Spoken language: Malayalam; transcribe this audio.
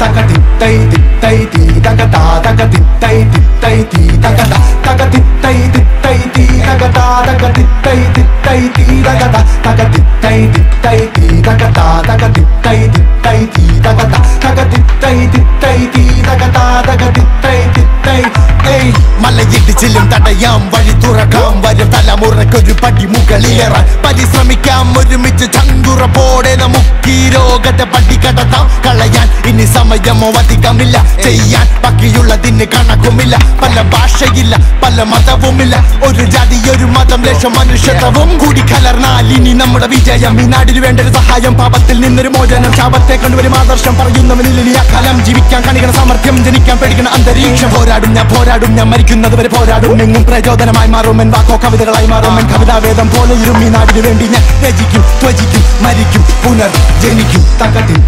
തക തിത്തൈ തിത്തൈ തീ തക താ തക തിത്തൈ തിത്തൈ തക താ തക തിത്തൈ തിത്തൈ തക താ തക തിത്തൈ തിത്തൈ തക താ തക തിത്തൈ തിത്തൈ തക താ തക തിത്തൈ തിത്തൈ തക താ തക തിത്തൈ തിത്തൈ തക താ തക തിത്തൈ തിത്തൈ ഏയ് മലയിടിച്ചിലും തടയാം വഴി തുറക്കാം വരും തലമുറക്കൊരു പടി മുകളിലേറാൻ. പരിശ്രമിക്കാം. ഒരുമിച്ച് ചങ്കുറപ്പോടെ നമുക്ക് ഈ രോഗത്തെ പട്ടിക്കടത്താം കടത്താം കളയാൻ ഇനി സമയമോ അധികമില്ല. ചെയ്യാൻ ബാക്കിയുള്ളതിന് കണക്കുമില്ല. പല ഭാഷയില്ല പല മതവുമില്ല. ഒരു ജാതി ഒരു മതം ലക്ഷം മനുഷ്യത്വവും കൂടി കലർന്നാൽ വിജയം ഈ നാടിന് വേണ്ട ഒരു സഹായം. പാപത്തിൽ നിന്നൊരു മോചനം. ശാപത്തെ കണ്ടുവരും ആദർശം. പറയുന്നവനിൽ അക്കാലം ജീവിക്കാൻ കാണിക്കണ സമർത്ഥ്യം ജനിക്കാൻ പേടിക്കണ അന്തരീക്ഷം. പോരാടും ഞാൻ പോരാടും ഞാൻ. മരിക്കുന്നത് വരെ പോരാടും. എങ്ങും പ്രചോദനമായി മാറും. എൻ വാക്കോ കവിതകളായി മാറും. എൻ കവിതാവേദം പോലെ ഈ നാടിന് വേണ്ടി ഞാൻ രചിക്കും ത്വജിക്കും മരിക്കും പുനർ ജനിക്കും തകത്തിൽ